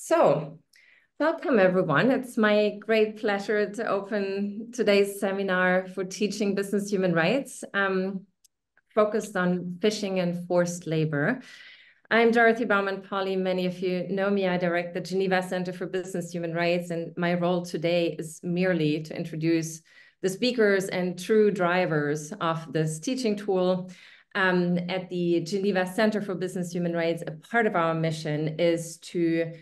So, welcome everyone. It's my great pleasure to open today's seminar for teaching business human rights, um, focused on fishing and forced labor. I'm Dorothy Baumann-Pauly. Many of you know me. I direct the Geneva Center for Business Human Rights, and my role today is merely to introduce the speakers and true drivers of this teaching tool. Um, at the Geneva Center for Business Human Rights, a part of our mission is to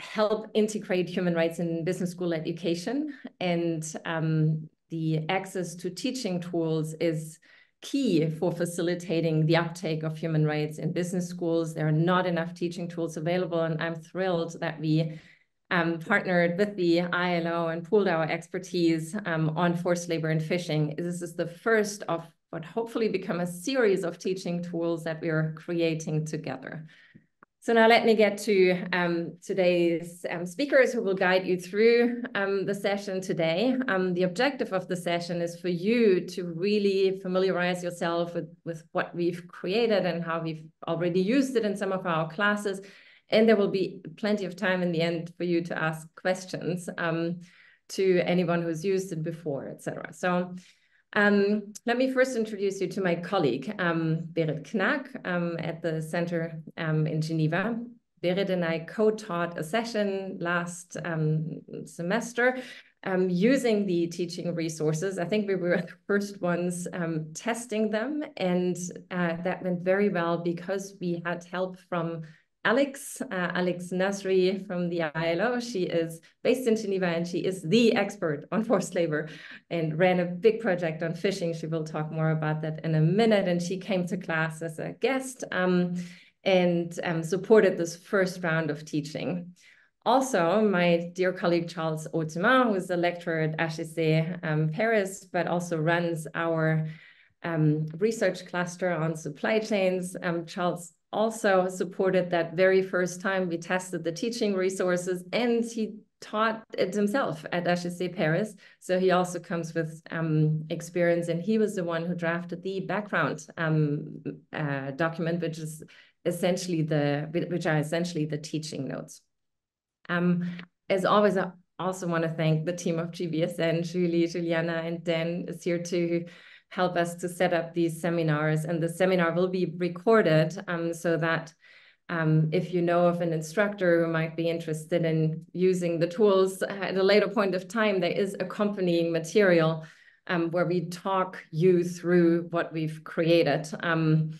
help integrate human rights in business school education. And um, the access to teaching tools is key for facilitating the uptake of human rights in business schools. There are not enough teaching tools available, and I'm thrilled that we um, partnered with the ILO and pooled our expertise um, on forced labor and fishing. This is the first of what hopefully become a series of teaching tools that we are creating together. So now let me get to um, today's um, speakers who will guide you through um, the session today. Um, the objective of the session is for you to really familiarize yourself with, with what we've created and how we've already used it in some of our classes. And there will be plenty of time in the end for you to ask questions um, to anyone who's used it before, etc. So um, let me first introduce you to my colleague, um, Berit Knaak, um, at the center um, in Geneva. Berit and I co-taught a session last um, semester um, using the teaching resources. I think we were the first ones testing them, and uh, that went very well because we had help from Alix, uh, Alix Nasri from the ILO. She is based in Geneva and she is the expert on forced labor and ran a big project on fishing. She will talk more about that in a minute. And she came to class as a guest um, and um, supported this first round of teaching. Also, my dear colleague Charles Autheman, who is a lecturer at HEC um, Paris, but also runs our um, research cluster on supply chains. Um, Charles also supported that very first time we tested the teaching resources and he taught it himself at HEC Paris. So he also comes with um, experience and he was the one who drafted the background um, uh, document, which is essentially the, which are essentially the teaching notes. Um, as always, I also want to thank the team of GBSN, Julie, Juliana, and Dan is here to help us to set up these seminars. And the seminar will be recorded um, so that um, if you know of an instructor who might be interested in using the tools at a later point of time, there is accompanying material um, where we talk you through what we've created. Um,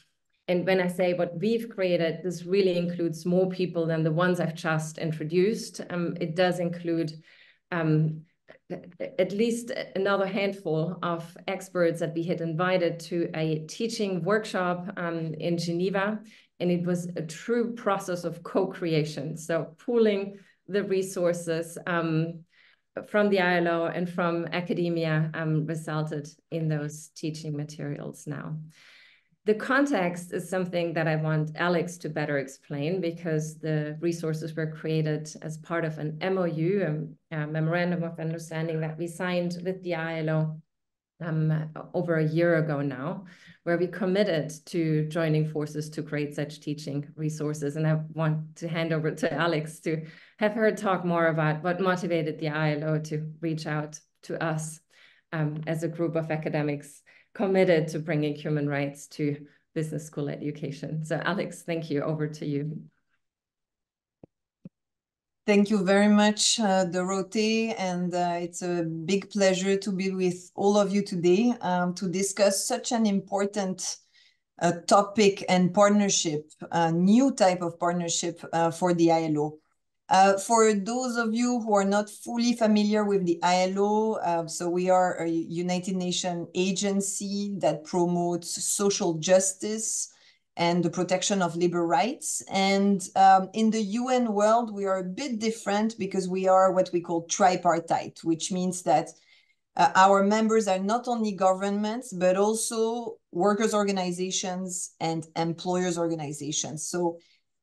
and when I say what we've created, this really includes more people than the ones I've just introduced. Um, it does include um, at least another handful of experts that we had invited to a teaching workshop um, in Geneva. And it was a true process of co-creation. So pooling the resources um, from the ILO and from academia um, resulted in those teaching materials now. The context is something that I want Alix to better explain because the resources were created as part of an MOU, a, a Memorandum of Understanding that we signed with the ILO um, over a year ago now, where we committed to joining forces to create such teaching resources. And I want to hand over to Alix to have her talk more about what motivated the ILO to reach out to us um, as a group of academics committed to bringing human rights to business school education. So Alix, thank you. Over to you. Thank you very much, uh, and uh, it's a big pleasure to be with all of you today um, to discuss such an important uh, topic and partnership, a new type of partnership uh, for the ILO. Uh, for those of you who are not fully familiar with the ILO, uh, so we are a United Nations agency that promotes social justice and the protection of labor rights. And um, in the UN world, we are a bit different because we are what we call tripartite, which means that uh, our members are not only governments, but also workers' organizations and employers' organizations. So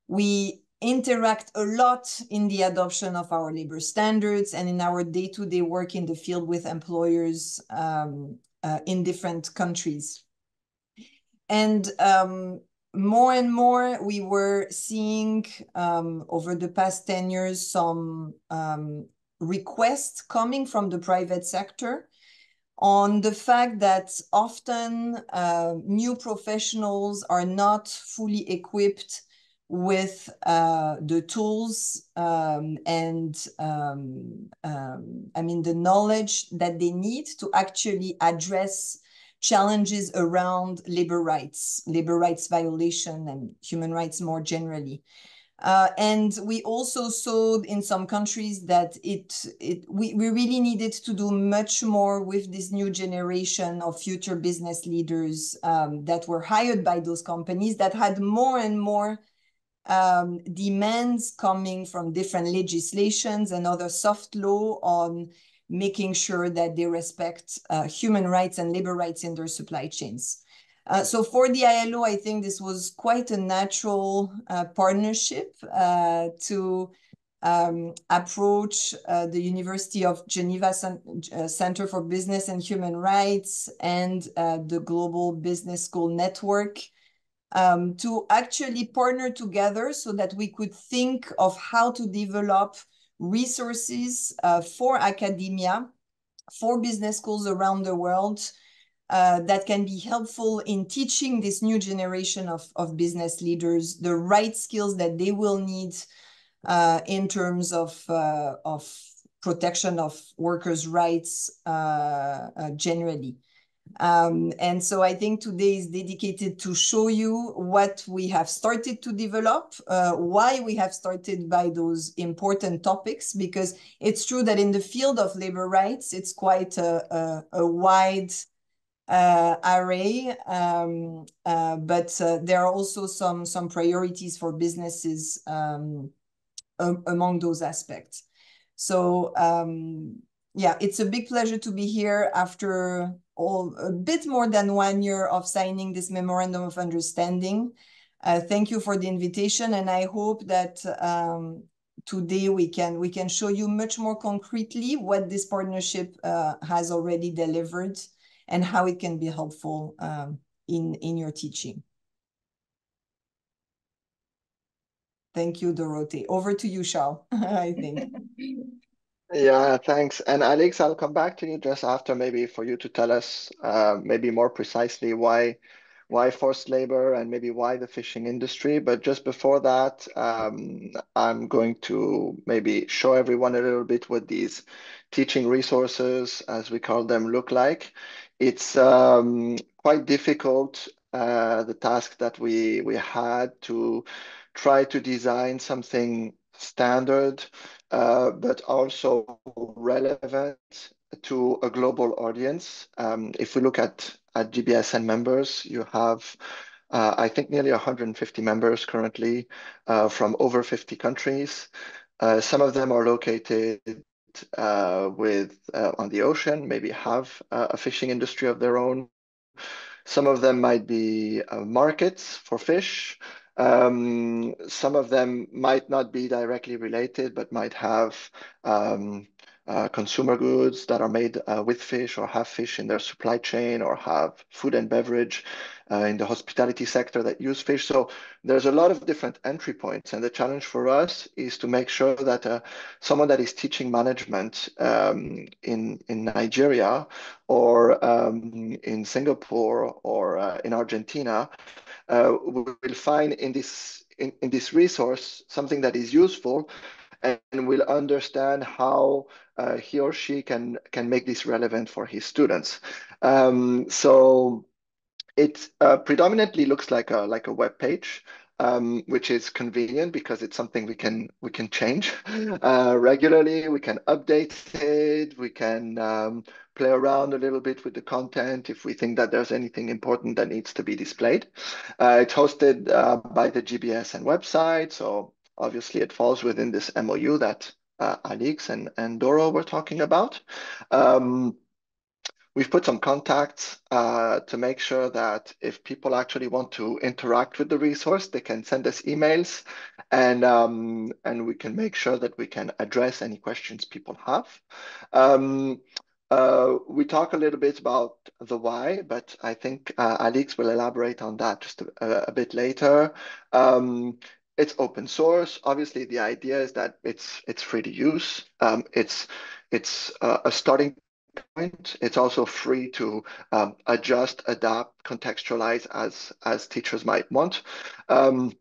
we interact a lot in the adoption of our labor standards and in our day-to-day -day work in the field with employers um, uh, in different countries. And um, more and more we were seeing um, over the past 10 years some um, requests coming from the private sector on the fact that often uh, new professionals are not fully equipped with uh, the tools um, and um, um, I mean the knowledge that they need to actually address challenges around labor rights, labor rights violation and human rights more generally. Uh, and we also saw in some countries that it, it we, we really needed to do much more with this new generation of future business leaders um, that were hired by those companies that had more and more um, demands coming from different legislations and other soft law on making sure that they respect uh, human rights and labor rights in their supply chains. Uh, so for the ILO, I think this was quite a natural uh, partnership uh, to um, approach uh, the University of Geneva uh, Center for Business and Human Rights and the Global Business School Network um, to actually partner together so that we could think of how to develop resources uh, for academia, for business schools around the world uh, that can be helpful in teaching this new generation of, of business leaders the right skills that they will need uh, in terms of, uh, of protection of workers' rights uh, uh, generally. Um, and so I think today is dedicated to show you what we have started to develop, uh, why we have started by those important topics, because it's true that in the field of labor rights, it's quite a, a, a wide uh, array, um, uh, but uh, there are also some, some priorities for businesses um, among those aspects. So um, yeah, it's a big pleasure to be here after all, a bit more than one year of signing this memorandum of understanding. Uh, thank you for the invitation, and I hope that um, today we can we can show you much more concretely what this partnership uh, has already delivered and how it can be helpful um, in in your teaching. Thank you, Dorothee. Over to you, Shao, I think. Yeah, thanks. And Alix, I'll come back to you just after maybe for you to tell us uh, maybe more precisely why why forced labor and maybe why the fishing industry. But just before that, um, I'm going to maybe show everyone a little bit what these teaching resources, as we call them, look like. It's um, quite difficult, uh, the task that we, we had to try to design something standard uh, but also relevant to a global audience. Um, if we look at, at GBSN members, you have, uh, I think, nearly 150 members currently uh, from over 50 countries. Uh, some of them are located uh, with on the ocean, maybe have a fishing industry of their own. Some of them might be markets for fish. Um, some of them might not be directly related, but might have um, uh, consumer goods that are made uh, with fish or have fish in their supply chain or have food and beverage uh, in the hospitality sector that use fish. So there's a lot of different entry points. And the challenge for us is to make sure that uh, someone that is teaching management um, in, in Nigeria or um, in Singapore or uh, in Argentina will find in this in, in this resource something that is useful and will understand how uh, he or she can can make this relevant for his students. Um, so it uh, predominantly looks like a like a web page um, which is convenient because it's something we can we can change uh, regularly. We can update it. We can um, play around a little bit with the content if we think that there's anything important that needs to be displayed. Uh, it's hosted uh, by the GBSN website, so obviously it falls within this MOU that uh, Alix and, and Doro were talking about. Um, We've put some contacts uh, to make sure that if people actually want to interact with the resource, they can send us emails and, um, and we can make sure that we can address any questions people have. Um, Uh, we talk a little bit about the why, but I think uh, will elaborate on that just a, a bit later. Um, it's open source. Obviously, the idea is that it's it's free to use. Um, it's it's uh, a starting point. It's also free to um, adjust, adapt, contextualize as as teachers might want. Um,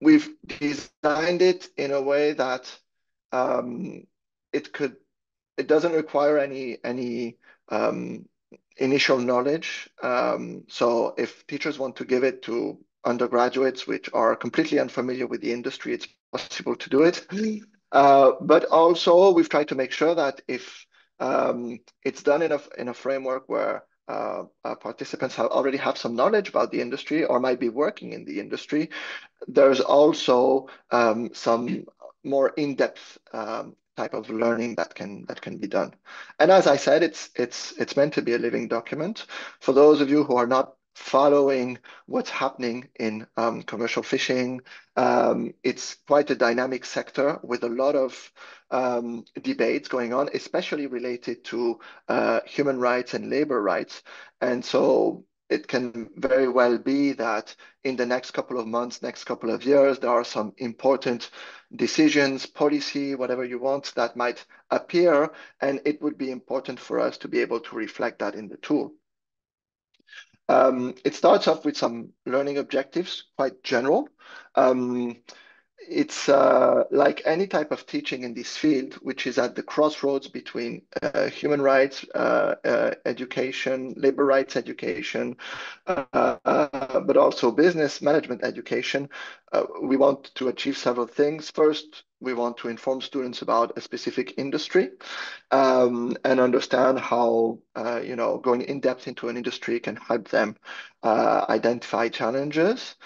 we've designed it in a way that um, it could it doesn't require any any um, initial knowledge. Um, so if teachers want to give it to undergraduates which are completely unfamiliar with the industry, it's possible to do it. Uh, but also we've tried to make sure that if um, it's done in a, in a framework where uh, uh, participants have already have some knowledge about the industry or might be working in the industry, there's also um, some more in-depth um, type of learning that can that can be done. And as I said, it's it's it's meant to be a living document. For those of you who are not following what's happening in um, commercial fishing. Um, it's quite a dynamic sector with a lot of um, debates going on, especially related to uh, human rights and labor rights. And so it can very well be that in the next couple of months, next couple of years, there are some important decisions, policy, whatever you want, that might appear. And it would be important for us to be able to reflect that in the tool. Um, it starts off with some learning objectives, quite general. Um, it's uh, like any type of teaching in this field, which is at the crossroads between uh, human rights uh, uh education, labor rights education, uh, uh, but also business management education. we want to achieve several things. First, we want to inform students about a specific industry um, and understand how you know going in depth into an industry can help them identify challenges.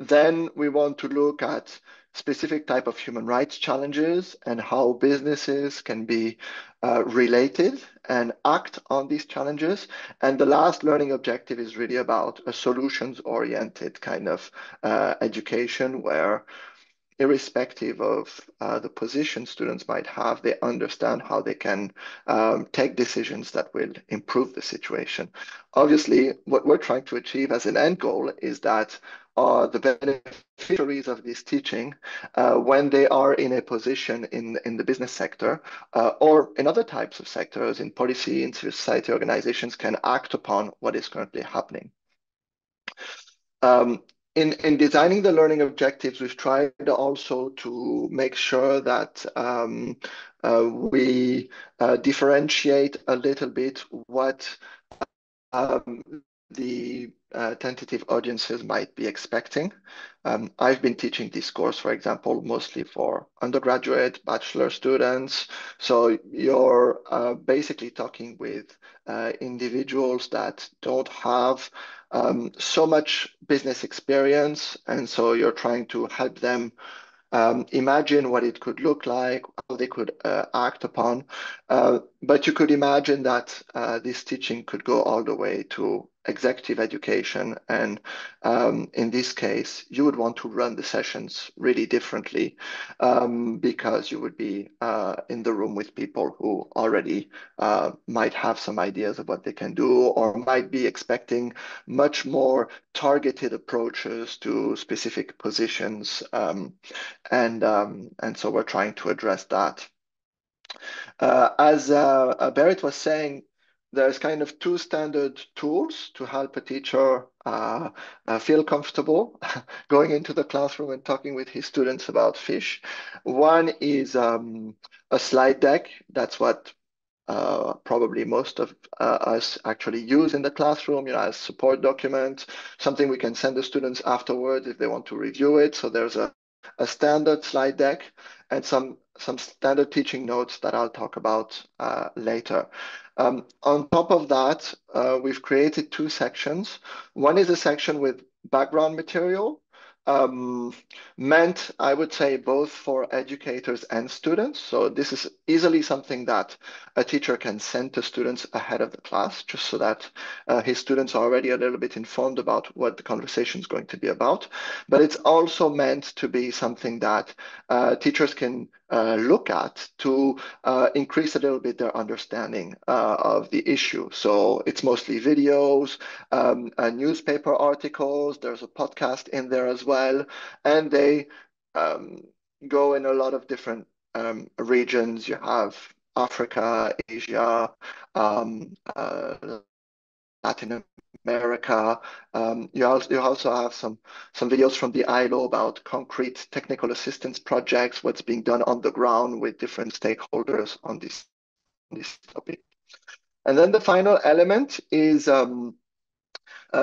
then we want to look at specific type of human rights challenges and how businesses can be uh, related and act on these challenges. And the last learning objective is really about a solutions oriented kind of uh, education where irrespective of uh, the position students might have, they understand how they can um, take decisions that will improve the situation. Obviously, what we're trying to achieve as an end goal is that uh, the beneficiaries of this teaching, uh, when they are in a position in, in the business sector uh, or in other types of sectors, in policy, in civil society organizations, can act upon what is currently happening. Um, in, in designing the learning objectives, we've tried also to make sure that um, uh, we uh, differentiate a little bit what um, the uh, tentative audiences might be expecting. Um, I've been teaching this course, for example, mostly for undergraduate, bachelor students. So you're uh, basically talking with uh, individuals that don't have um, so much business experience. And so you're trying to help them um, imagine what it could look like, how they could uh, act upon. But you could imagine that uh, this teaching could go all the way to executive education. And um, in this case, you would want to run the sessions really differently um, because you would be uh, in the room with people who already uh, might have some ideas of what they can do or might be expecting much more targeted approaches to specific positions. Um, and, um, and so we're trying to address that. Uh, as uh, uh Berit was saying, there's kind of two standard tools to help a teacher uh, uh, feel comfortable going into the classroom and talking with his students about fish. One is um, a slide deck. That's what uh, probably most of uh, us actually use in the classroom, you know, as support document, something we can send the students afterwards if they want to review it. So there's a, a standard slide deck and some some standard teaching notes that I'll talk about uh, later. Um, on top of that, uh, we've created two sections. One is a section with background material, um, meant, I would say, both for educators and students. So this is easily something that a teacher can send to students ahead of the class, just so that uh, his students are already a little bit informed about what the conversation is going to be about. But it's also meant to be something that uh, teachers can uh, look at to uh, increase a little bit their understanding uh, of the issue. So it's mostly videos, um, newspaper articles. There's a podcast in there as well, and they um, go in a lot of different um, regions. You have Africa, Asia, um, uh, Latin America. Um, you, also, you also have some, some videos from the ILO about concrete technical assistance projects, what's being done on the ground with different stakeholders on this, on this topic. And then the final element is um,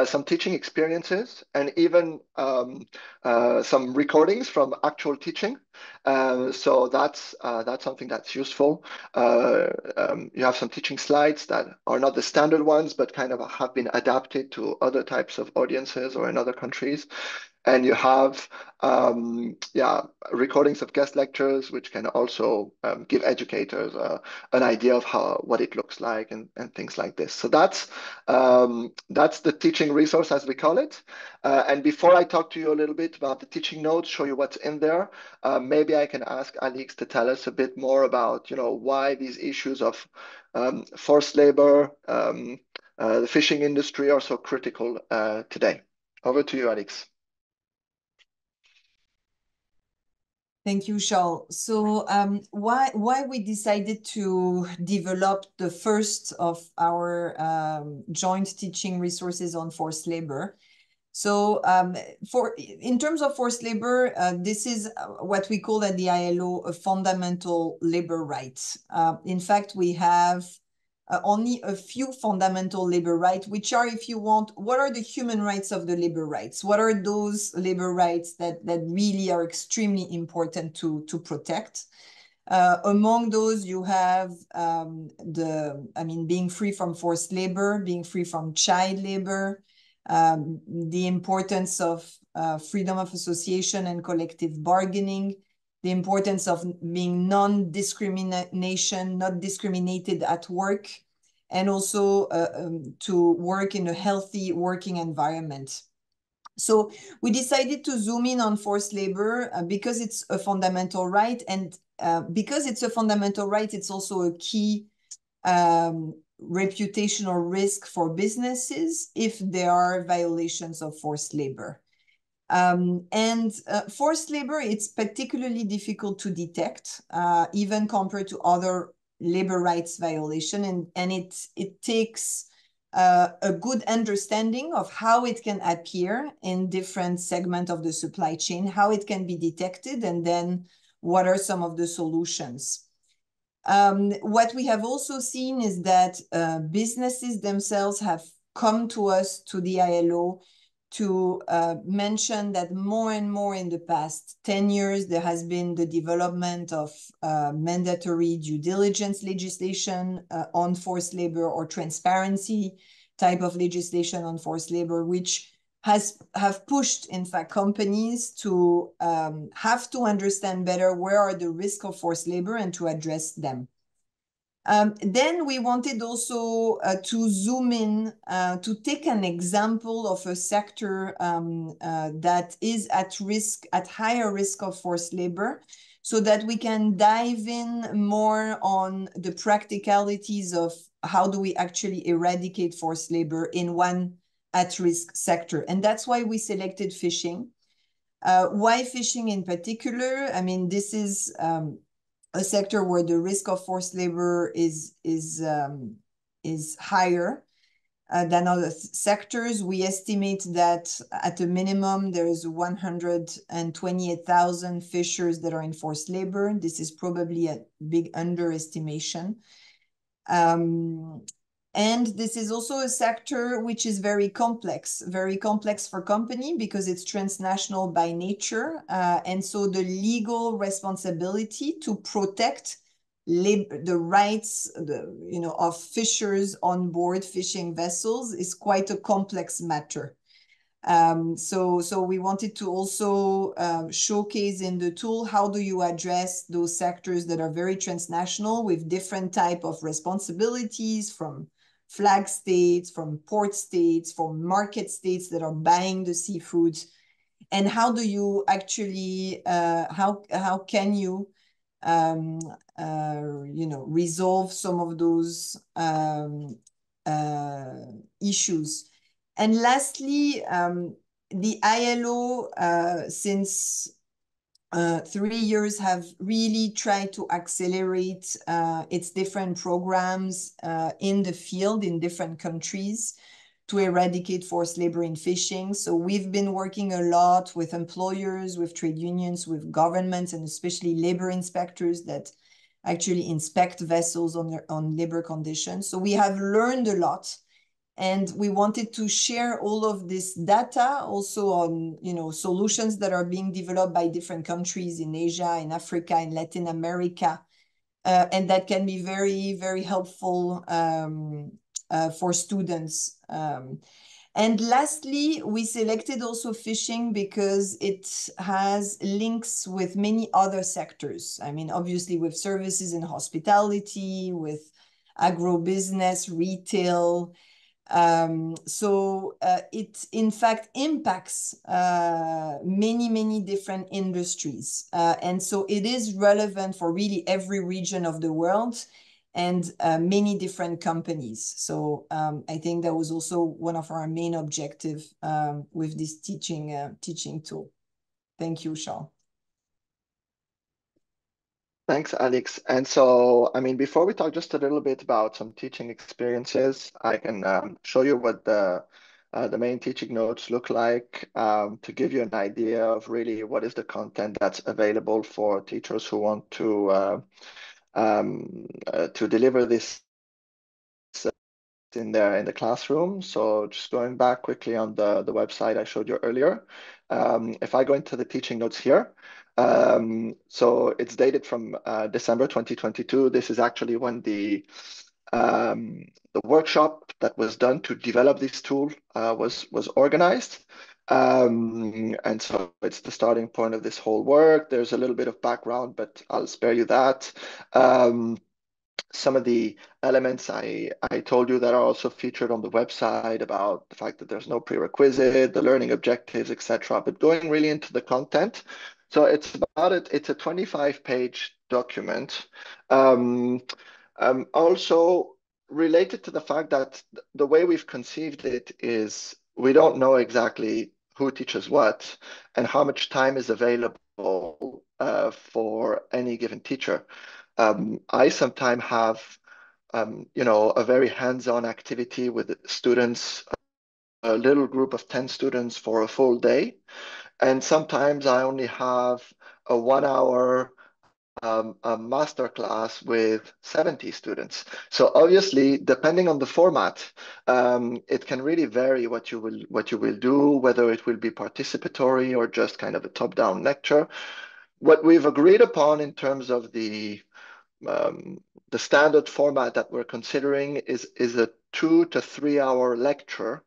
some teaching experiences, and even um, uh, some recordings from actual teaching. Uh, so that's uh, that's something that's useful. Uh, um, you have some teaching slides that are not the standard ones, but kind of have been adapted to other types of audiences or in other countries and you have um, yeah recordings of guest lectures which can also um, give educators uh, an idea of how what it looks like and, and things like this. So that's um, that's the teaching resource as we call it. Uh, and before I talk to you a little bit about the teaching notes show you what's in there uh, maybe I can ask Alix to tell us a bit more about you know why these issues of um, forced labor um, uh, the fishing industry are so critical uh, today. Over to you Alix Thank you, Charles. So um, why why we decided to develop the first of our um, joint teaching resources on forced labor? So um, for in terms of forced labor, uh, this is uh, what we call at the ILO a fundamental labor right. Uh, in fact, we have uh, only a few fundamental labor rights, which are, if you want, what are the human rights of the labor rights? What are those labor rights that, that really are extremely important to, to protect? Uh, among those, you have um, the, I mean, being free from forced labor, being free from child labor, um, the importance of uh, freedom of association and collective bargaining, the importance of being non-discrimination, not discriminated at work, and also uh, um, to work in a healthy working environment. So we decided to zoom in on forced labor uh, because it's a fundamental right. And uh, because it's a fundamental right, it's also a key um, reputational risk for businesses if there are violations of forced labor. Um, and uh, forced labor, it's particularly difficult to detect, uh, even compared to other labor rights violation. And, and it, it takes uh, a good understanding of how it can appear in different segments of the supply chain, how it can be detected, and then what are some of the solutions. Um, what we have also seen is that uh, businesses themselves have come to us, to the ILO, to uh, mention that more and more in the past 10 years, there has been the development of uh, mandatory due diligence legislation uh, on forced labor or transparency type of legislation on forced labor, which has have pushed, in fact, companies to um, have to understand better where are the risks of forced labor and to address them. Um, then we wanted also uh, to zoom in uh, to take an example of a sector um, uh, that is at risk, at higher risk of forced labor, so that we can dive in more on the practicalities of how do we actually eradicate forced labor in one at-risk sector. And that's why we selected fishing. Uh, why fishing in particular? I mean, this is um, a sector where the risk of forced labor is is um, is higher uh, than other sectors. We estimate that at a minimum there is 128,000 fishers that are in forced labor. This is probably a big underestimation. Um, and this is also a sector which is very complex, very complex for company because it's transnational by nature. Uh, and so the legal responsibility to protect the rights the, you know, of fishers on board fishing vessels is quite a complex matter. Um, so, so we wanted to also uh, showcase in the tool how do you address those sectors that are very transnational with different type of responsibilities from flag states, from port states, from market states that are buying the seafoods, and how do you actually uh, how how can you um, uh, you know, resolve some of those um, uh, issues. And lastly, um, the ILO, uh, since uh, three years, have really tried to accelerate uh, its different programs uh, in the field in different countries to eradicate forced labor in fishing. So we've been working a lot with employers, with trade unions, with governments, and especially labor inspectors that actually inspect vessels on, their, on labor conditions. So we have learned a lot and we wanted to share all of this data also on you know solutions that are being developed by different countries in asia in africa in latin america uh, and that can be very very helpful um, uh, for students um, and lastly we selected also fishing because it has links with many other sectors. I mean obviously with services and hospitality with agribusiness retail um, so uh, it, in fact, impacts uh, many, many different industries. Uh, and so it is relevant for really every region of the world and uh, many different companies. So um, I think that was also one of our main objective um, with this teaching, uh, teaching tool. Thank you, Sean. Thanks, Alix. And so, I mean, before we talk just a little bit about some teaching experiences, I can um, show you what the uh, the main teaching notes look like um, to give you an idea of really what is the content that's available for teachers who want to uh, um, uh, to deliver this in there in the classroom. So just going back quickly on the, the website I showed you earlier. Um, if I go into the teaching notes here, um, so it's dated from uh, December 2022. This is actually when the um, the workshop that was done to develop this tool uh, was was organized. Um, and so it's the starting point of this whole work. There's a little bit of background, but I'll spare you that. Um, some of the elements I, I told you that are also featured on the website about the fact that there's no prerequisite, the learning objectives, etc. But going really into the content, so it's about it. It's a 25 page document. Um, um, also related to the fact that the way we've conceived it is we don't know exactly who teaches what and how much time is available uh, for any given teacher. Um, I sometimes have, um, you know, a very hands-on activity with students, a little group of 10 students for a full day. And sometimes I only have a one hour um, a master class with 70 students. So obviously, depending on the format, um, it can really vary what you will what you will do, whether it will be participatory or just kind of a top-down lecture. What we've agreed upon in terms of the um, the standard format that we're considering is is a two to three hour lecture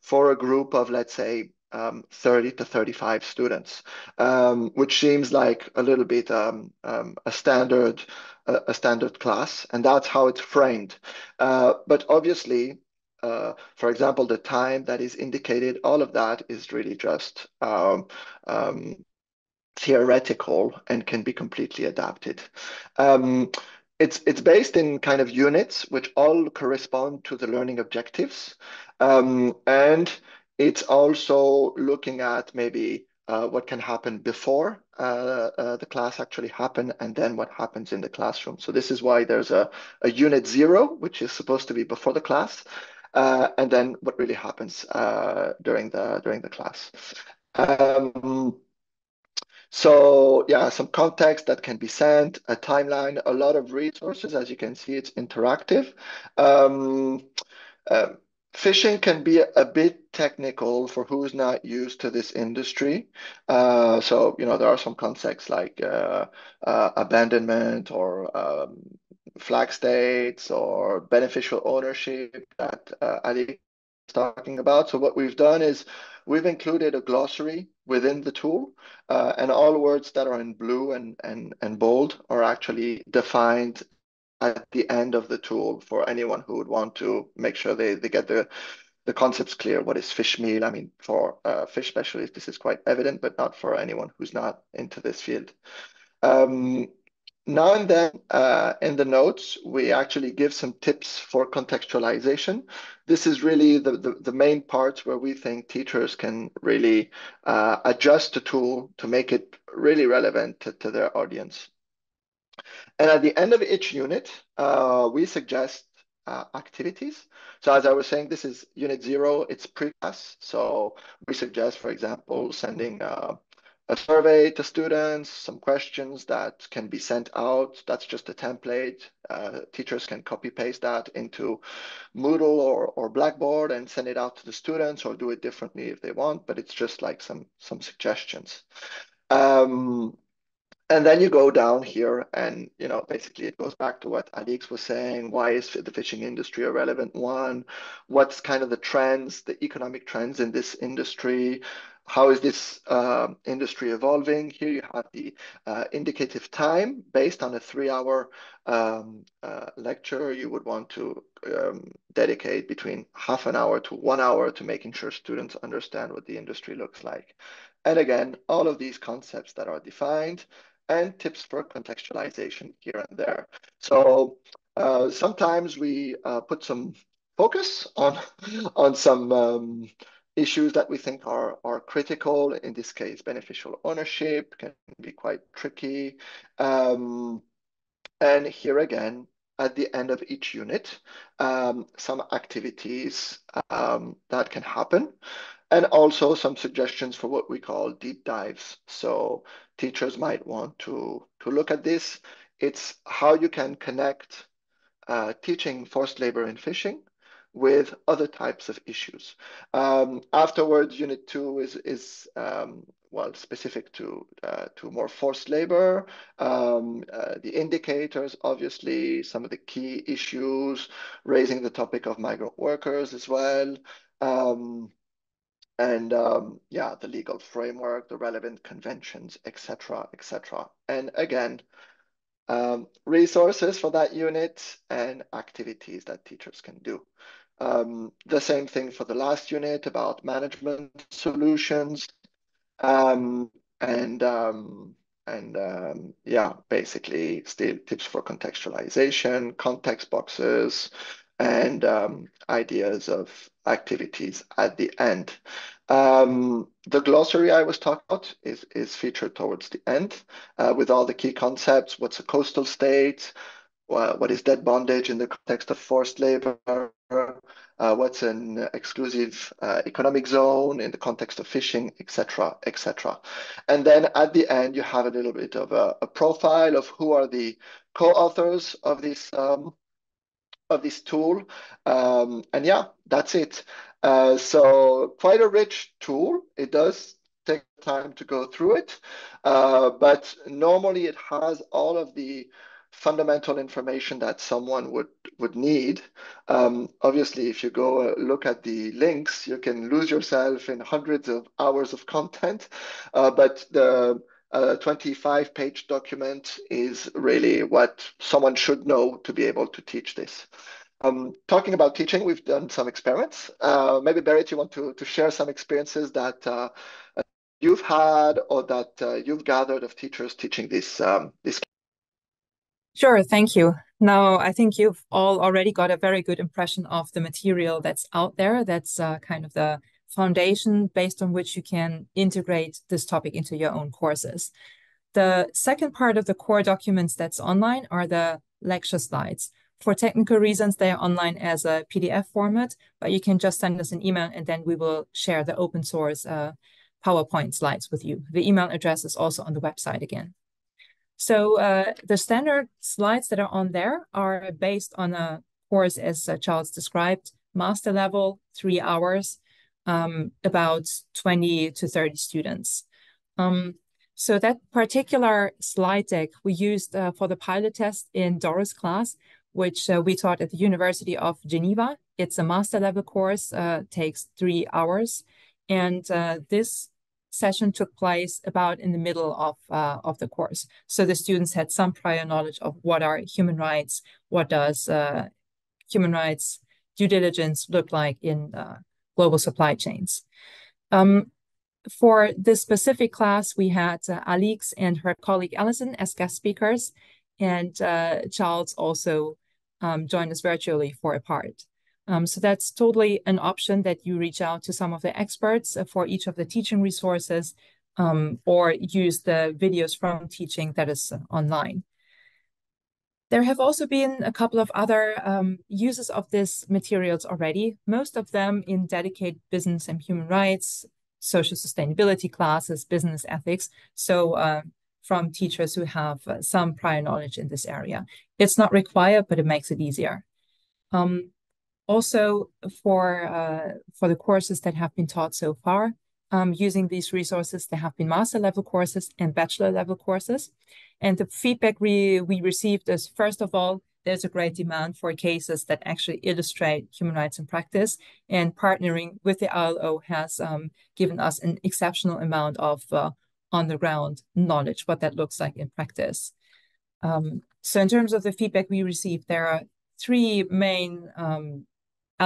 for a group of let's say um, 30 to 35 students, um, which seems like a little bit um, um a standard a, a, standard class, and that's how it's framed. Uh, but obviously, uh, for example, the time that is indicated, all of that is really just um, um, theoretical and can be completely adapted. it's it's based in kind of units which all correspond to the learning objectives, and it's also looking at maybe uh, what can happen before uh, uh, the class actually happen and then what happens in the classroom. So this is why there's a, a unit zero, which is supposed to be before the class, uh, and then what really happens uh, during the during the class. Um, so yeah, some context that can be sent, a timeline, a lot of resources. As you can see, it's interactive. Um, um Fishing can be a bit technical for who's not used to this industry. Uh, so, you know, there are some concepts like uh, uh, abandonment or um, flag states or beneficial ownership that uh, Ali is talking about. So what we've done is we've included a glossary within the tool uh, and all words that are in blue and, and, and bold are actually defined at the end of the tool for anyone who would want to make sure they, they get the the concepts clear. What is fish meal? I mean, for uh, fish specialists, this is quite evident, but not for anyone who's not into this field. Um, now and then uh, in the notes, we actually give some tips for contextualization. This is really the, the, the main part where we think teachers can really uh, adjust the tool to make it really relevant to, to, their audience. And at the end of each unit, uh, we suggest uh, activities. So as I was saying, this is unit zero, it's pre-class. So we suggest, for example, sending uh, a survey to students, some questions that can be sent out. That's just a template. Uh, teachers can copy paste that into Moodle or, or Blackboard and send it out to the students or do it differently if they want, but it's just like some, some suggestions. Um, and then you go down here and, you know, basically it goes back to what Alix was saying. Why is the fishing industry a relevant one? What's kind of the trends, the economic trends in this industry? How is this uh, industry evolving? Here you have the uh, indicative time based on a three-hour um, uh, lecture. You would want to um, dedicate between half an hour to one hour to making sure students understand what the industry looks like. And again, all of these concepts that are defined and tips for contextualization here and there. So uh, sometimes we uh, put some focus on on some um, issues that we think are are critical. In this case, beneficial ownership can be quite tricky. Um, and here again, at the end of each unit, um, some activities um, that can happen and also some suggestions for what we call deep dives. So teachers might want to, to look at this. It's how you can connect uh, teaching forced labor in fishing with other types of issues. Um, afterwards, unit two is, is um, well, specific to, uh, to more forced labor, um, uh, the indicators, obviously, some of the key issues, raising the topic of migrant workers as well. Um, and um, yeah, the legal framework, the relevant conventions, etc., etc. And again, um, resources for that unit and activities that teachers can do. Um, the same thing for the last unit about management solutions. Um, and um, and um, yeah, basically still tips for contextualization, context boxes, and um, ideas of activities at the end. Um, the glossary I was talking about is, is featured towards the end uh, with all the key concepts. What's a coastal state? what is debt bondage in the context of forced labor? Uh, what's an exclusive uh, economic zone in the context of fishing, etc., etc. And then at the end, you have a little bit of a, a profile of who are the co-authors of this um, of this tool. Um, and yeah, that's it. Uh, so quite a rich tool. It does take time to go through it, uh, but normally it has all of the fundamental information that someone would would need. Um, obviously, if you go uh, look at the links, you can lose yourself in hundreds of hours of content. Uh, but the a 25 page document is really what someone should know to be able to teach this. Um, talking about teaching, we've done some experiments. Uh, maybe Berit, you want to, to share some experiences that uh, you've had or that uh, you've gathered of teachers teaching this um, this. Sure, thank you. Now, I think you've all already got a very good impression of the material that's out there. That's uh, kind of the foundation based on which you can integrate this topic into your own courses. The second part of the core documents that's online are the lecture slides. For technical reasons, they are online as a PDF format, but you can just send us an email and then we will share the open source uh, PowerPoint slides with you. The email address is also on the website again. So uh, the standard slides that are on there are based on a course as uh, Charles described, master level, three hours, um, about 20 to 30 students. Um, so that particular slide deck we used uh, for the pilot test in Doris' class, which uh, we taught at the University of Geneva. It's a master level course, uh, takes three hours. And uh, this session took place about in the middle of, uh, of the course. So the students had some prior knowledge of what are human rights, what does uh, human rights due diligence look like in global supply chains. Um, for this specific class, we had uh, Alix and her colleague Alison as guest speakers. and uh, Charles also um, joined us virtually for a part. Um, so that's totally an option that you reach out to some of the experts uh, for each of the teaching resources um, or use the videos from teaching that is uh, online. There have also been a couple of other um, uses of these materials already, most of them in dedicated business and human rights, social sustainability classes, business ethics. So uh, from teachers who have uh, some prior knowledge in this area. It's not required, but it makes it easier. Um, also, for uh, for the courses that have been taught so far, um, using these resources, there have been master level courses and bachelor level courses. And the feedback we, we received is, first of all, there's a great demand for cases that actually illustrate human rights in practice. And partnering with the ILO has um, given us an exceptional amount of uh, on the ground knowledge, what that looks like in practice. Um, so in terms of the feedback we received, there are three main um,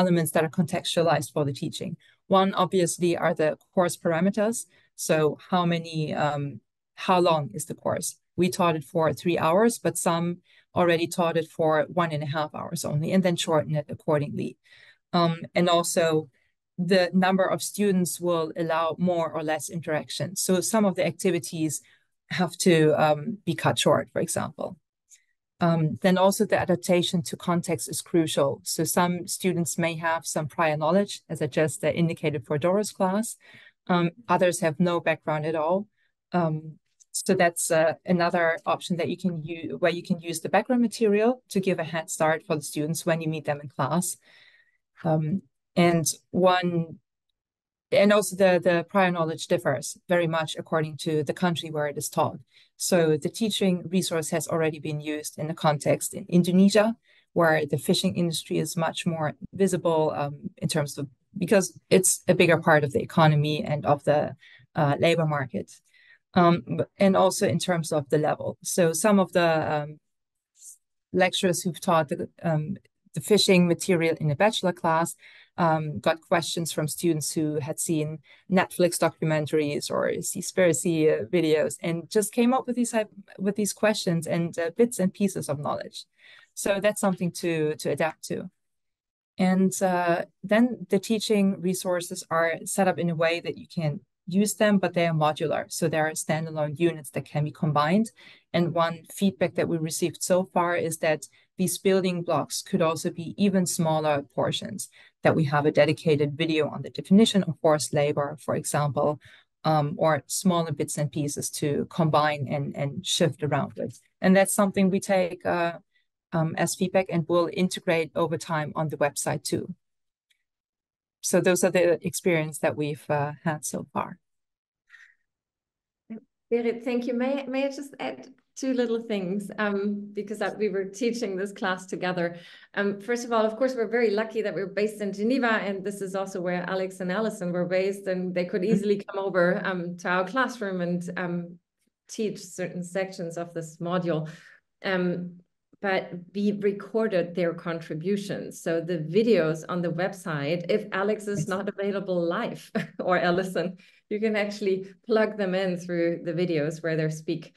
elements that are contextualized for the teaching. One, obviously, are the course parameters. So how many, um, how long is the course? We taught it for three hours, but some already taught it for one and a half hours only, and then shorten it accordingly. Um, and also the number of students will allow more or less interaction. So some of the activities have to um, be cut short, for example. Um, then also the adaptation to context is crucial. So some students may have some prior knowledge, as I just uh, indicated for Doro's class. Um, others have no background at all. Um, so that's uh, another option that you can use, where you can use the background material to give a head start for the students when you meet them in class. Um, and one and also the, the prior knowledge differs very much according to the country where it is taught. So the teaching resource has already been used in the context in Indonesia, where the fishing industry is much more visible um, in terms of because it's a bigger part of the economy and of the uh, labor market, um, and also in terms of the level. So some of the um, lecturers who've taught the, um, the fishing material in a bachelor class um, got questions from students who had seen Netflix documentaries or Seaspiracy uh, videos and just came up with these with these questions and uh, bits and pieces of knowledge. So that's something to to adapt to. And uh, then the teaching resources are set up in a way that you can use them, but they are modular. So there are standalone units that can be combined. And one feedback that we received so far is that these building blocks could also be even smaller portions that we have a dedicated video on the definition of forced labor, for example, um, or smaller bits and pieces to combine and, and shift around with. And that's something we take uh, um, as feedback and will integrate over time on the website too. So those are the experience that we've uh, had so far. Berit, thank you. May, may I just add two little things um, because we were teaching this class together. Um, first of all, of course, we're very lucky that we're based in Geneva, and this is also where Alix and Allison were based, and they could mm-hmm. easily come over um, to our classroom and um, teach certain sections of this module. Um, but we recorded their contributions. So the videos on the website, if Alix is not available live or Allison, you can actually plug them in through the videos where they speak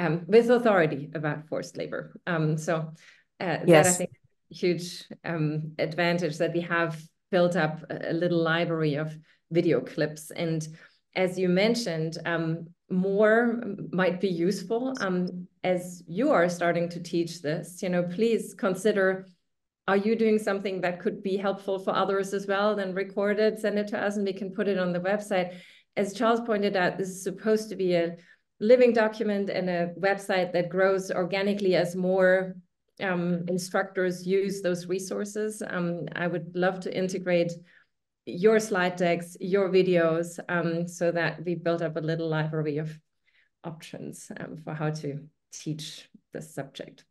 um, with authority about forced labor. Um, so uh, yes. that I think huge um, advantage that we have built up a, a, little library of video clips. And as you mentioned, um, more might be useful um, as you are starting to teach this. You know, please consider are you doing something that could be helpful for others as well? Then record it, send it to us, and we can put it on the website. As Charles pointed out, this is supposed to be a living document and a website that grows organically as more um, instructors use those resources. Um, I would love to integrate your slide decks, your videos, um, so that we build up a little library of options um, for how to teach this subject.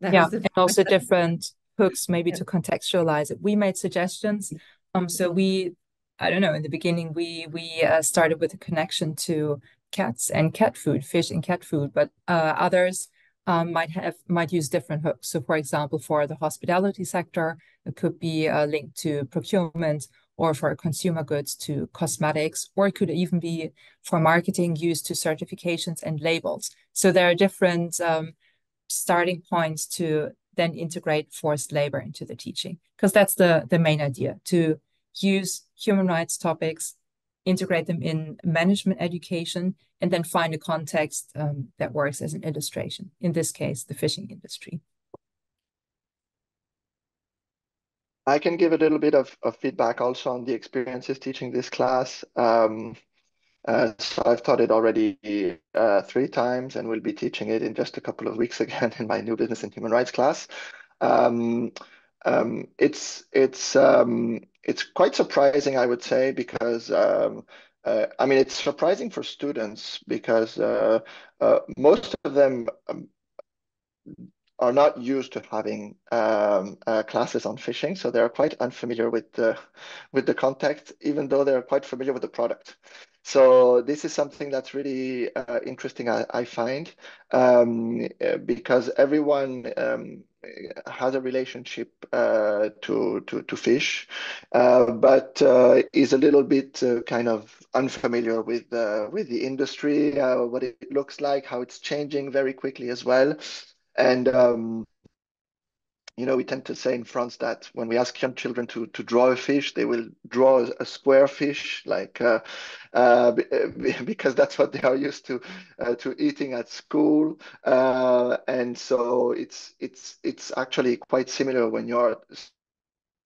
That yeah, and also different hooks maybe yeah. to contextualize it. We made suggestions. Um, so we I don't know. In the beginning, we we uh, started with a connection to cats and cat food, fish and cat food, but uh, others um, might have might use different hooks. So, for example, for the hospitality sector, it could be uh, linked to procurement, or for consumer goods to cosmetics, or it could even be for marketing used to certifications and labels. So there are different um, starting points to then integrate forced labor into the teaching, because that's the, the main idea, to use human rights topics, integrate them in management education, and then find a context um, that works as an illustration, in this case, the fishing industry. I can give a little bit of, of feedback also on the experiences teaching this class. Um, uh, so I've taught it already uh, three times and will be teaching it in just a couple of weeks again in my new business and human rights class. Um, um, it's it's um, it's quite surprising, I would say, because um, uh, I mean it's surprising for students because uh, uh, most of them um, are not used to having um, uh, classes on fishing, so they're quite unfamiliar with the with the context, even though they're quite familiar with the product. So this is something that's really uh, interesting, I, I find, um, uh, because everyone um, has a relationship uh, to, to, to fish, uh, but uh, is a little bit uh, kind of unfamiliar with, with the industry, what it looks like, how it's changing very quickly as well. And um, you know, we tend to say in France that when we ask young children to to draw a fish, they will draw a square fish, like uh, uh, uh because that's what they are used to uh, to eating at school. Uh, and so it's it's it's actually quite similar when you're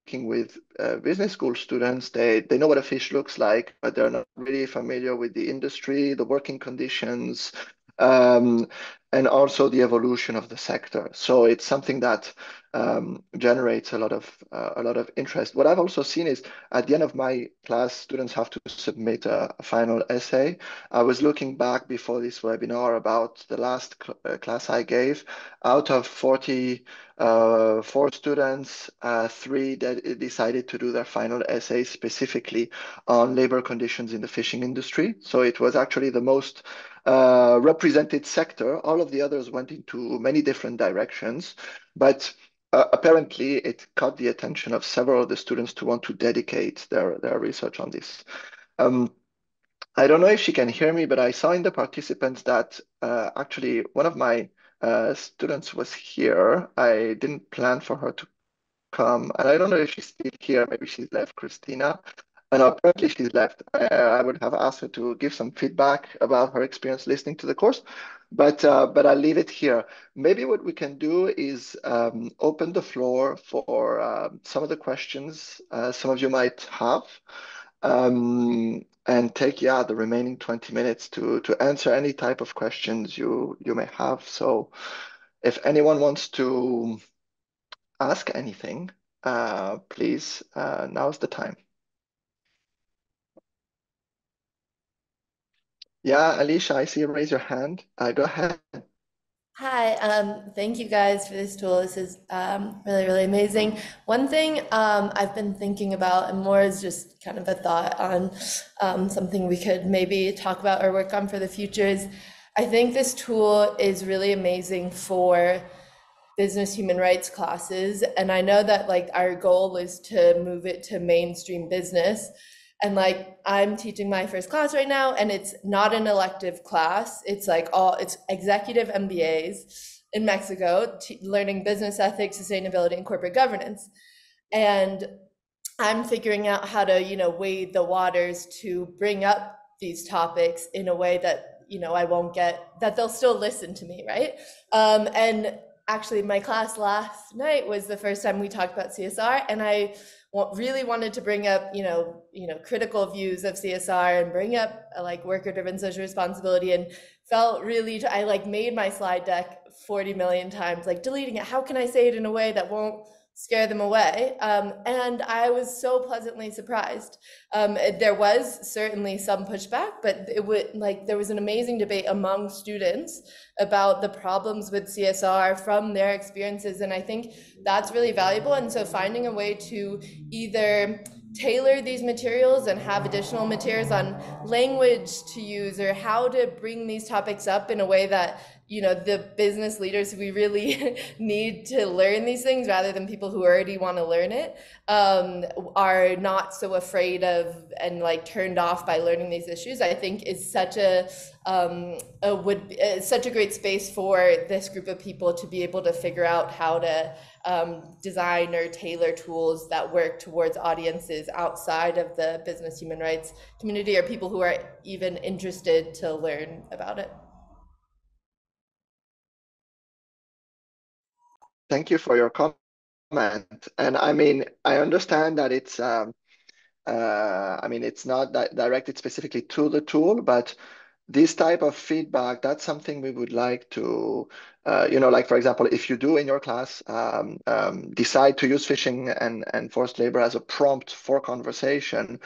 working with uh, business school students, they, they know what a fish looks like, but they're not really familiar with the industry, the working conditions, um, and also the evolution of the sector. So it's something that um, generates a lot of uh, a lot of interest. What I've also seen is at the end of my class, students have to submit a, a final essay. I was looking back before this webinar about the last cl uh, class I gave. Out of 40 uh, four students, uh, three that decided to do their final essay specifically on labor conditions in the fishing industry. So it was actually the most uh, represented sector. All of the others went into many different directions, but uh, apparently it caught the attention of several of the students to want to dedicate their, their research on this. Um, I don't know if she can hear me, but I saw in the participants that uh, actually one of my uh, students was here. I didn't plan for her to come, and I don't know if she's still here. Maybe she's left, Christina. And apparently she's left. Uh, I would have asked her to give some feedback about her experience listening to the course, but uh, but I'll leave it here. Maybe what we can do is um, open the floor for uh, some of the questions uh, some of you might have. Um, and take yeah the remaining 20 minutes to to answer any type of questions you you may have so if anyone wants to ask anything uh, please uh, now's the time yeah alicia i see you raise your hand uh, go ahead Hi, um, thank you guys for this tool. This is um, really, really amazing. One thing um, I've been thinking about, and more is just kind of a thought on um, something we could maybe talk about or work on for the future is I think this tool is really amazing for business human rights classes. And I know that like our goal is to move it to mainstream business. And like I'm teaching my first class right now, and it's not an elective class. It's like all it's executive MBAs in Mexico, learning business ethics, sustainability, and corporate governance. And I'm figuring out how to, you know, wade the waters to bring up these topics in a way that, you know, I won't get that they'll still listen to me, right? Um, and actually, my class last night was the first time we talked about CSR, and I really wanted to bring up, you know, you know, critical views of CSR and bring up uh, like worker-driven social responsibility, and felt really. I like made my slide deck 40 million times, like deleting it. How can I say it in a way that won't scare them away. Um, and I was so pleasantly surprised. Um, there was certainly some pushback, but it would like there was an amazing debate among students about the problems with CSR from their experiences, and I think that's really valuable. And so finding a way to either tailor these materials and have additional materials on language to use or how to bring these topics up in a way that you know the business leaders we really need to learn these things rather than people who already want to learn it um, are not so afraid of and like turned off by learning these issues. I think is such a, um, a would uh, such a great space for this group of people to be able to figure out how to um, design or tailor tools that work towards audiences outside of the business human rights community or people who are even interested to learn about it Thank you for your comment. And I mean, I understand that it's, um, uh, I mean, it's not directed specifically to the tool, but this type of feedback, that's something we would like to, uh, you know, like for example, if you do in your class um, um, decide to use fishing and, and forced labor as a prompt for conversation,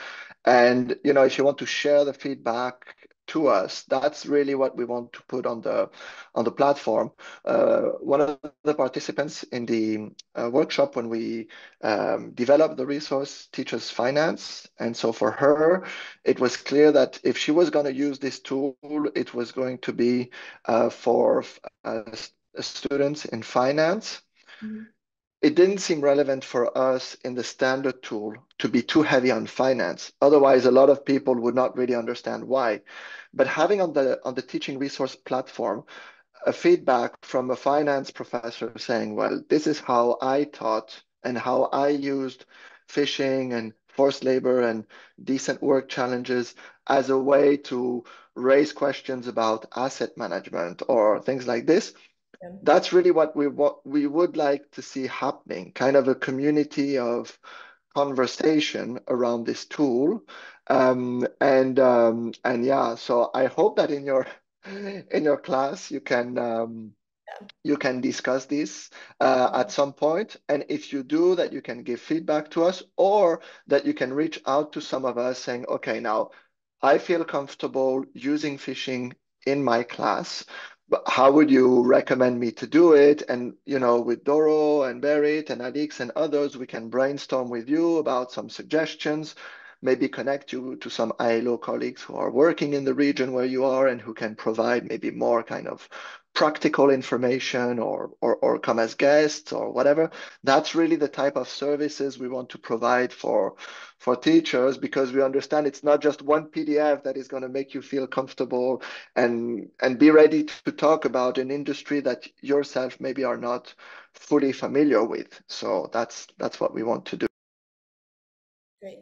and you know, if you want to share the feedback to us. That's really what we want to put on the on the platform. Uh, one of the participants in the uh, workshop when we um, developed the resource teaches finance, and so for her, it was clear that if she was going to use this tool, it was going to be uh, for uh, students in finance. Mm -hmm it didn't seem relevant for us in the standard tool to be too heavy on finance. Otherwise, a lot of people would not really understand why. But having on the on the teaching resource platform a feedback from a finance professor saying, well, this is how I taught and how I used fishing and forced labor and decent work challenges as a way to raise questions about asset management or things like this that's really what we what we would like to see happening kind of a community of conversation around this tool. Um, and um, and yeah so i hope that in your in your class you can um, you can discuss this uh, at some point. And if you do that you can give feedback to us or that you can reach out to some of us saying okay now i feel comfortable using fishing in my class but how would you recommend me to do it? And you know, with Doro and Berit and Alix and others, we can brainstorm with you about some suggestions, maybe connect you to some ILO colleagues who are working in the region where you are and who can provide maybe more kind of practical information or, or, or come as guests or whatever. That's really the type of services we want to provide for, for teachers because we understand it's not just one PDF that is going to make you feel comfortable and, and be ready to talk about an industry that yourself maybe are not fully familiar with. So that's, that's what we want to do. Great.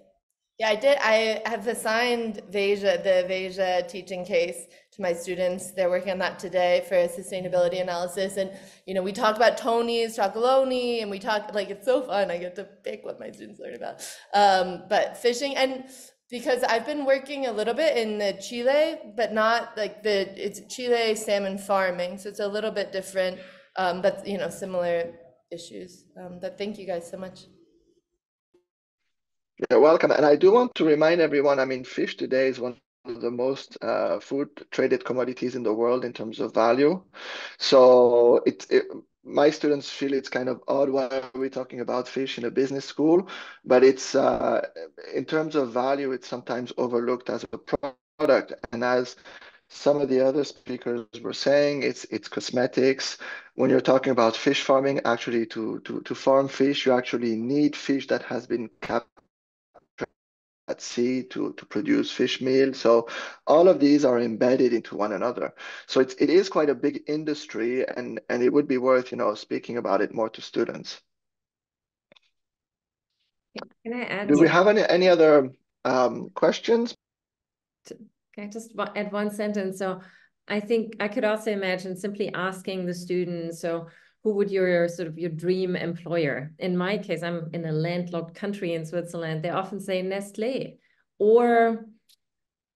Yeah, I did. I have assigned Veja, the Veja teaching case to my students. They're working on that today for a sustainability analysis. And, you know, we talk about Tony's Chocolonely and we talk, like, it's so fun. I get to pick what my students learn about. Um, but fishing and because I've been working a little bit in the Chile, but not like the, it's Chile salmon farming. So it's a little bit different, um, but, you know, similar issues. Um, but thank you guys so much. You're welcome. And I do want to remind everyone, I mean, fish today is one the most uh, food traded commodities in the world in terms of value. So it, it, my students feel it's kind of odd why we're we talking about fish in a business school, but it's uh, in terms of value, it's sometimes overlooked as a product. And as some of the other speakers were saying, it's it's cosmetics. When you're talking about fish farming, actually to to to farm fish, you actually need fish that has been kept at sea to, to produce fish meal. So all of these are embedded into one another. So it's, it is quite a big industry and, and it would be worth, you know, speaking about it more to students. Can I add? Do we have any, any other um, questions? Can I just add one sentence? So I think I could also imagine simply asking the students, so who would your sort of your dream employer? In my case, I'm in a landlocked country in Switzerland. They often say Nestle or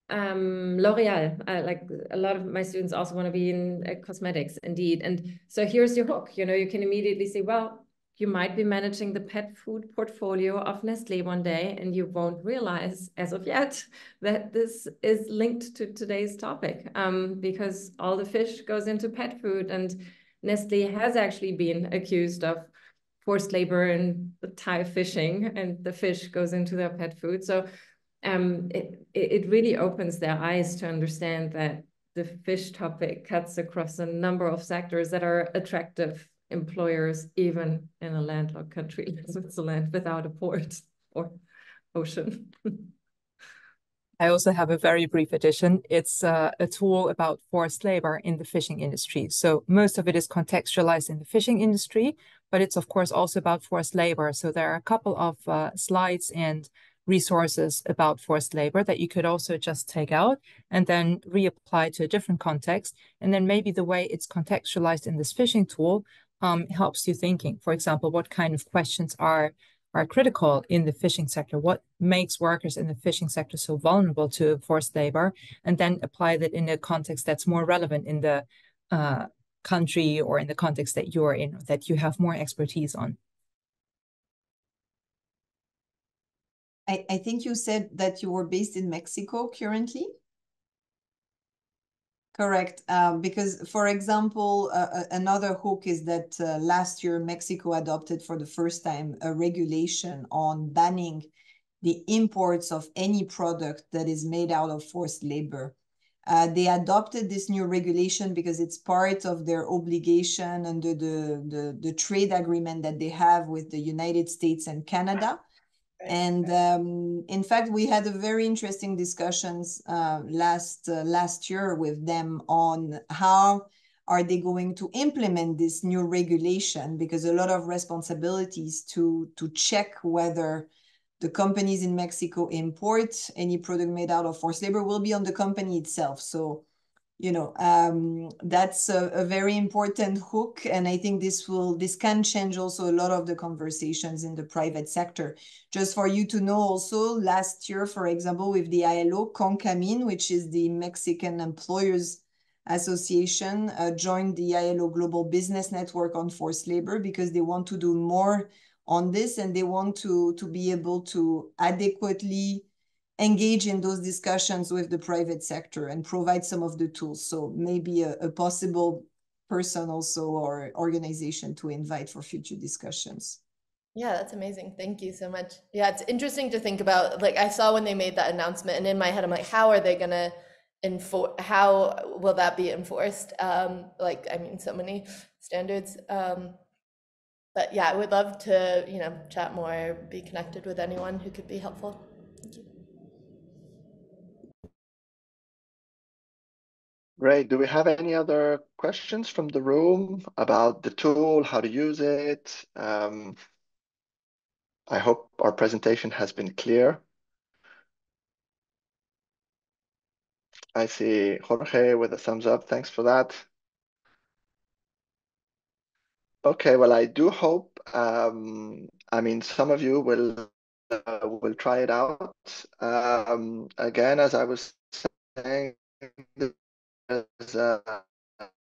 um, L'Oreal. Uh, like a lot of my students also want to be in uh, cosmetics, indeed. And so here's your hook. You know, you can immediately say, well, you might be managing the pet food portfolio of Nestle one day, and you won't realize as of yet that this is linked to today's topic um, because all the fish goes into pet food and Nestle has actually been accused of forced labor and Thai fishing, and the fish goes into their pet food. So um, it, it really opens their eyes to understand that the fish topic cuts across a number of sectors that are attractive employers, even in a landlocked country like Switzerland without a port or ocean. I also have a very brief addition. It's uh, a tool about forced labor in the fishing industry. So most of it is contextualized in the fishing industry, but it's of course also about forced labor. So there are a couple of uh, slides and resources about forced labor that you could also just take out and then reapply to a different context. And then maybe the way it's contextualized in this fishing tool um, helps you thinking. For example, what kind of questions are are critical in the fishing sector. What makes workers in the fishing sector so vulnerable to forced labor, and then apply that in a context that's more relevant in the uh, country or in the context that you're in, that you have more expertise on. I, I think you said that you were based in Mexico currently. Correct. Um, because, for example, uh, uh, another hook is that uh, last year Mexico adopted for the first time a regulation on banning the imports of any product that is made out of forced labor. Uh, they adopted this new regulation because it's part of their obligation under the, the, the trade agreement that they have with the United States and Canada and um, in fact, we had a very interesting discussions uh, last uh, last year with them on how are they going to implement this new regulation because a lot of responsibilities to to check whether the companies in Mexico import any product made out of forced labor will be on the company itself. So you know um, that's a, a, very important hook and i think this will this can change also a lot of the conversations in the private sector. Just for you to know also last year for example with the ilo concamin which is the mexican employers association uh, joined the ilo global business network on forced labor because they want to do more on this and they want to to be able to adequately engage in those discussions with the private sector and provide some of the tools. So maybe a, a possible person also or organization to invite for future discussions. Yeah, that's amazing. Thank you so much. Yeah, it's interesting to think about. Like I saw when they made that announcement, and in my head, I'm like, how are they gonna enforce? How will that be enforced? Um, like, I mean, so many standards. Um, but yeah, I would love to, you know, chat more, be connected with anyone who could be helpful. Great. Do we have any other questions from the room about the tool, how to use it? Um, I hope our presentation has been clear. I see Jorge with a thumbs up. Thanks for that. Okay, well, I do hope, um, I mean, some of you will uh, will try it out. Um, again, as I was saying, a,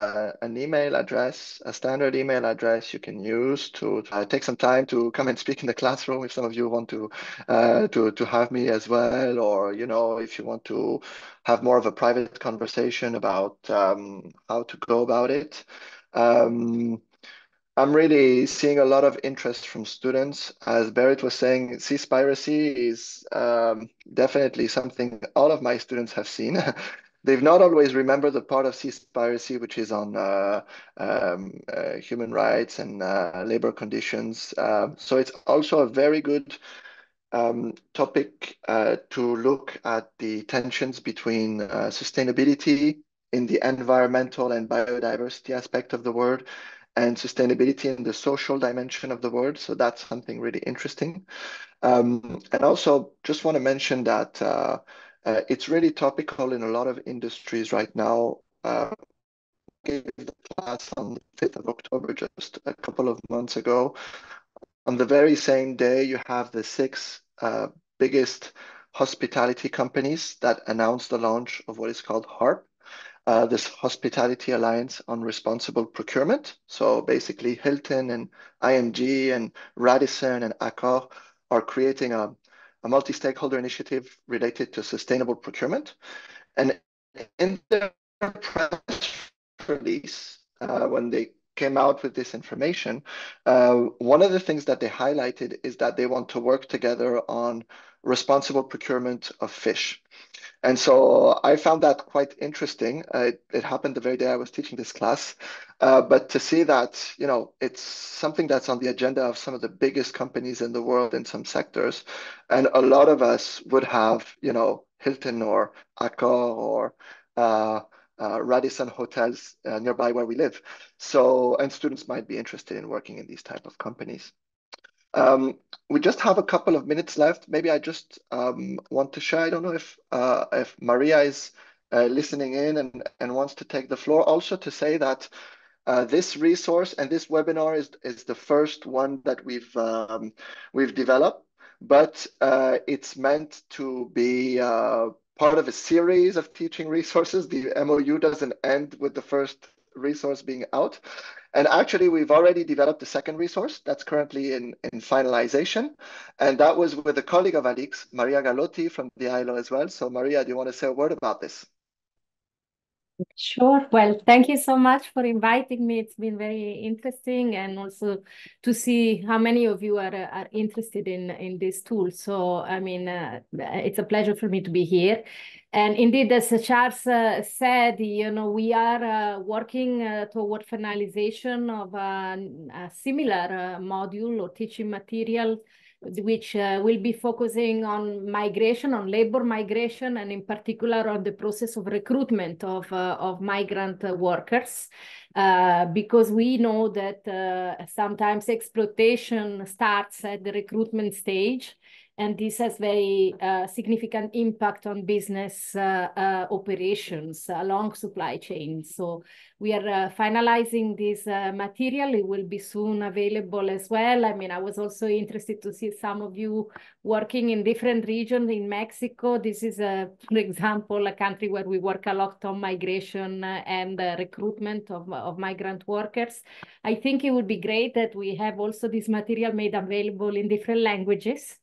a, an email address, a standard email address you can use to uh, take some time to come and speak in the classroom if some of you want to uh, to to have me as well, or you know if you want to have more of a private conversation about um, how to go about it. Um, I'm really seeing a lot of interest from students. As Berit was saying, Seaspiracy is um, definitely something all of my students have seen. they've not always remembered the part of Seaspiracy, which is on uh, um, uh, human rights and uh, labor conditions. Um, so it's also a very good um, topic uh, to look at the tensions between uh, sustainability in the environmental and biodiversity aspect of the word and sustainability in the social dimension of the word. So that's something really interesting. Um, and also just want to mention that uh, it's really topical in a lot of industries right now. Uh, gave the class on the 5th of October, just a couple of months ago. On the very same day, you have the six uh, biggest hospitality companies that announced the launch of what is called HARP, uh, this Hospitality Alliance on Responsible Procurement. So basically, Hilton and IHG and Radisson and Accor are creating a a multi-stakeholder initiative related to sustainable procurement. And in the press release, uh, when they came out with this information, uh, one of the things that they highlighted is that they want to work together on responsible procurement of fish. And so I found that quite interesting. Uh, it, it, happened the very day I was teaching this class. Uh, but to see that, you know, it's something that's on the agenda of some of the biggest companies in the world in some sectors. And a lot of us would have, you know, Hilton or Accor or uh, Radisson hotels uh, nearby where we live. So, and students might be interested in working in these type of companies. Um, we just have a couple of minutes left. Maybe I just um, want to share. I don't know if uh, if Maria is uh, listening in and, and wants to take the floor. Also to say that uh, this resource and this webinar is is the first one that we've um, we've developed, but uh, it's meant to be uh, part of a series of teaching resources. The MOU doesn't end with the first resource being out. And actually, we've already developed a second resource that's currently in, in finalization. And that was with a colleague of Alix, Maria Gallotti from the ILO as well. So Maria, do you want to say a word about this? Sure. Well, thank you so much for inviting me. It's been very interesting and also to see how many of you are, are interested in, in this tool. So, I mean, uh, it's a pleasure for me to be here. And indeed, as Charles uh, said, you know, we are uh, working uh, toward finalization of a, similar uh, module or teaching material which uh, will be focusing on migration, on labor migration, and in particular on the process of recruitment of, uh, of migrant uh, workers. Uh, because we know that uh, sometimes exploitation starts at the recruitment stage and this has very uh, significant impact on business uh, uh, operations along supply chains. So we are uh, finalizing this uh, material. It will be soon available as well. I mean, I was also interested to see some of you working in different regions in Mexico. This is, a, for example, a country where we work a lot on migration and recruitment of, of migrant workers. I think it would be great that we have also this material made available in different languages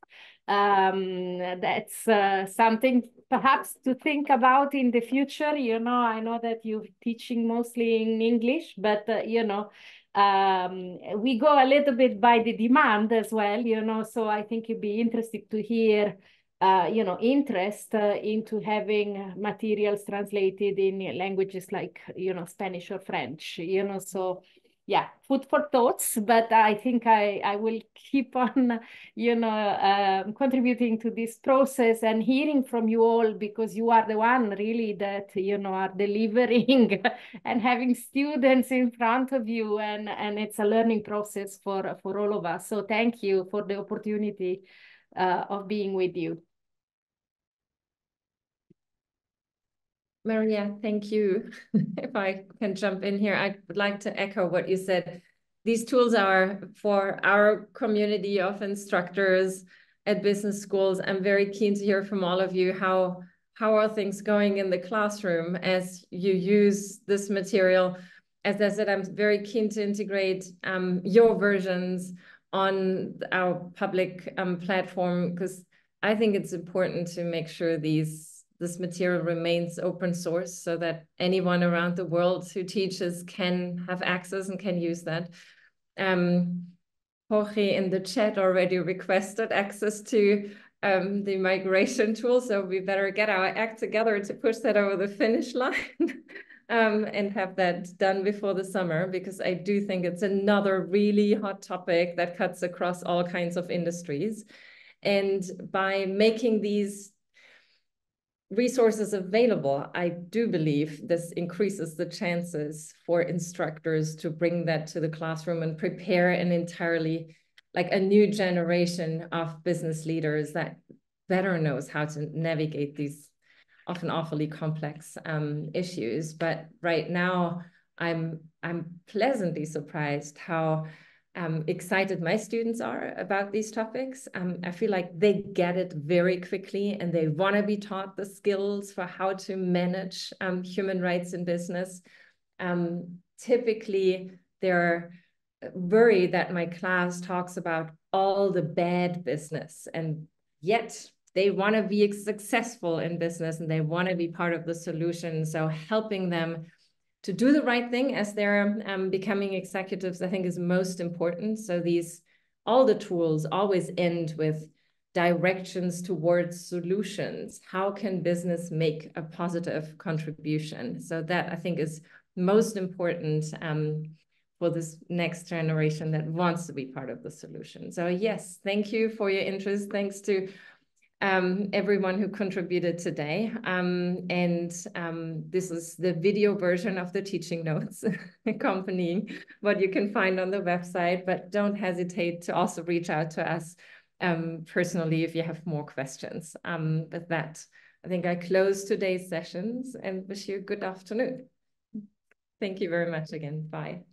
um, that's uh, something perhaps to think about in the future. You know, I know that you're teaching mostly in English, but uh, you know, um, we go a little bit by the demand as well. You know, so I think it'd be interesting to hear. Uh, you know, interest uh, into having materials translated in languages like, you know, Spanish or French, you know, so yeah, food for thoughts, but I think I, I will keep on, you know, uh, contributing to this process and hearing from you all because you are the one really that, you know, are delivering and having students in front of you and, and it's a learning process for, for all of us. So thank you for the opportunity uh, of being with you. Maria, thank you. if I can jump in here, I would like to echo what you said. These tools are for our community of instructors at business schools. I'm very keen to hear from all of you how how are things going in the classroom as you use this material. As I said, I'm very keen to integrate um, your versions on our public um, platform because I think it's important to make sure these this material remains open source so that anyone around the world who teaches can have access and can use that. Um, Jorge in the chat already requested access to um, the migration tool, so we better get our act together to push that over the finish line um, and have that done before the summer, because I do think it's another really hot topic that cuts across all kinds of industries. And by making these resources available, I do believe this increases the chances for instructors to bring that to the classroom and prepare an entirely like a new generation of business leaders that better knows how to navigate these often awfully complex um, issues. But right now, I'm I'm pleasantly surprised how um, excited my students are about these topics. Um, I feel like they get it very quickly and they want to be taught the skills for how to manage um, human rights in business. Um, typically, they're worried that my class talks about all the bad business and yet they want to be successful in business and they want to be part of the solution. So helping them to do the right thing as they're um, becoming executives, I think is most important. So these, all the tools always end with directions towards solutions. How can business make a positive contribution? So that I think is most important um, for this next generation that wants to be part of the solution. So yes, thank you for your interest. Thanks to um, everyone who contributed today. Um, and um, this is the video version of the teaching notes accompanying what you can find on the website, but don't hesitate to also reach out to us um, personally if you have more questions. Um, with that, I think I close today's sessions and wish you a good afternoon. Thank you very much again. Bye.